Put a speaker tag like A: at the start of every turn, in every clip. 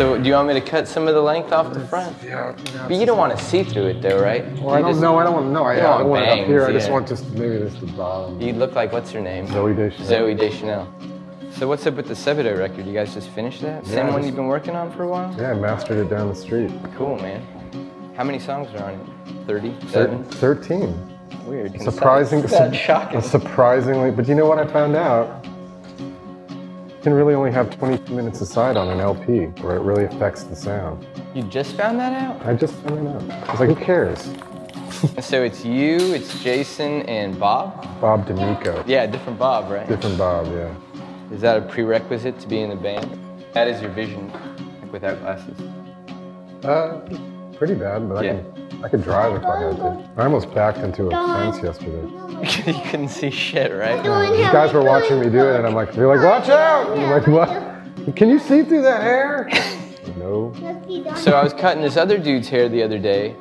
A: do you want me to cut some of the length off the front?
B: Yeah.
A: But you don't want to see through it though, right?
B: Well, I don't know. I don't want to know. I,
A: you
B: yeah, I
A: don't
B: don't want it up here. I
A: bangs,
B: just want just maybe just the bottom.
A: You look like what's her name?
B: Zooey Deschanel.
A: Zooey Deschanel. So what's up with the Sebadoh record? You guys just finished that? Same
B: Yeah,
A: one you've been working on for a while?
B: Yeah, I mastered it down the street.
A: Cool, man. How many songs are on it? 30?
B: Thir- Thirteen.
A: Weird.
B: Surprising.
A: That's, that's shocking.
B: Surprisingly, but you know what I found out? You can really only have 20 minutes aside on an LP, where it really affects the sound.
A: You just found that out?
B: I just found it out. I was like, who cares?
A: So it's you, it's Jason, and Bob?
B: Bob D'Amico.
A: Yeah, different Bob, right?
B: Different Bob, yeah.
A: Is that a prerequisite to be in the band? That is your vision, like without glasses.
B: Uh, pretty bad, but
A: Yeah.
B: I can I could drive if I had to. I almost backed into a fence yesterday.
A: you couldn't see shit, right?
B: These guys were watching me do it, and I'm like, they're like, watch out! And I'm like, what? Can you see through that hair? no.
A: So I was cutting this other dude's hair the other day,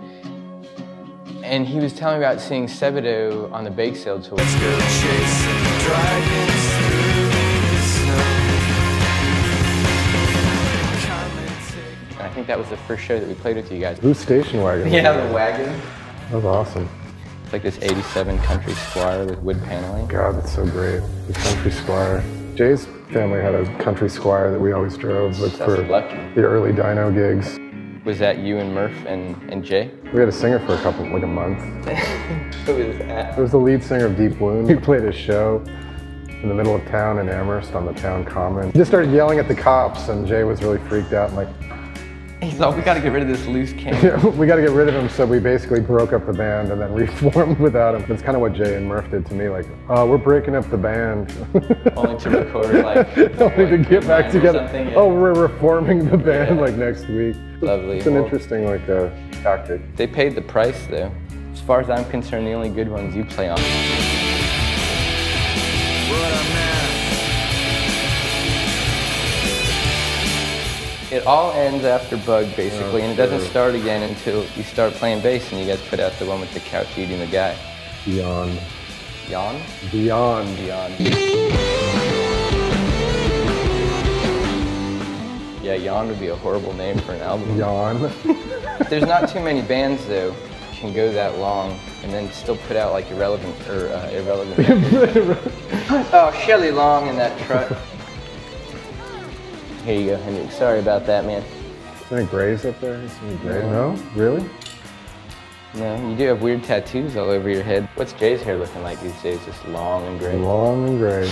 A: and he was telling me about seeing Sebadoh on the Bakesale tour. I think that was the first show that we played with you guys.
B: Who's station wagon?
A: Yeah, the wagon.
B: That was awesome.
A: It's like this 87 Country Squire with wood paneling.
B: God, that's so great. The country squire. Jay's family had a country squire that we always drove with
A: That's
B: for
A: lucky.
B: the early dino gigs.
A: Was that you and Murph and, and Jay?
B: We had a singer for a couple, like a month.
A: Who was that?
B: It was the lead singer of Deep Wound. He played a show in the middle of town in Amherst on the town common. He just started yelling at the cops, and Jay was really freaked out and like,
A: He's like, we gotta get rid of this loose cannon.
B: we got to get rid of him. So we basically broke up the band and then reformed without him. That's kind of what Jay and Murph did to me. Like, uh, we're breaking up the band.
A: Only to record like
B: Only to get back
A: Green Mind or
B: together.
A: yeah.
B: Oh, we're reforming the band like next week.
A: Lovely.
B: It's an
A: Well-
B: interesting like uh, tactic.
A: They paid the price though. As far as I'm concerned, the only good ones you play on. It all ends after Bug basically, and it doesn't
B: sure.
A: start again until you start playing bass and you guys put out the one with the couch eating the guy.
B: Beyond,
A: Yawn?
B: beyond.
A: Beyond. Yeah, Yawn would be a horrible name for an album.
B: Yawn.
A: There's not too many bands though can go that long and then still put out like irrelevant or uh, irrelevant. oh, Shelley Long in that truck. Here you go, Henrik. Sorry about that, man.
B: Is there any grays up there? Is there grays? No, really?
A: No, you do have weird tattoos all over your head. What's Jay's hair looking like these days? Just long and gray.
B: Long and gray.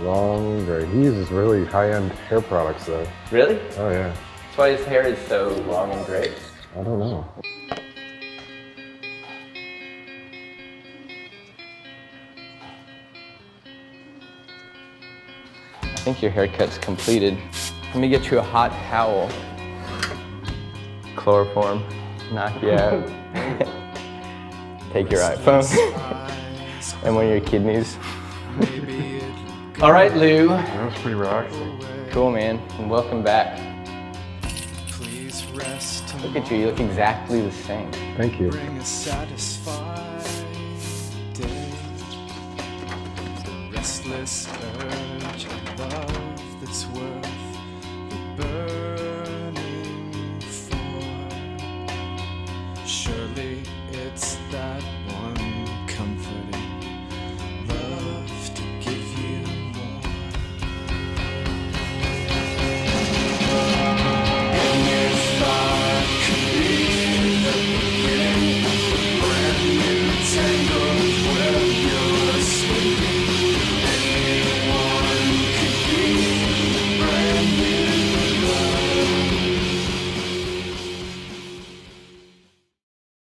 B: Long and gray. He uses really high-end hair products though.
A: Really?
B: Oh yeah.
A: That's why his hair is so long and gray.
B: I don't know.
A: I think your haircut's completed. Let me get you a hot towel. Chloroform. Knock you out. Take your iPhone and one of your kidneys. All right, Lou.
B: That was pretty relaxing.
A: Cool, man. And welcome back. Look at you. You look exactly the same.
B: Thank you.
C: bring a satisfied day. The restless urge of love that's worth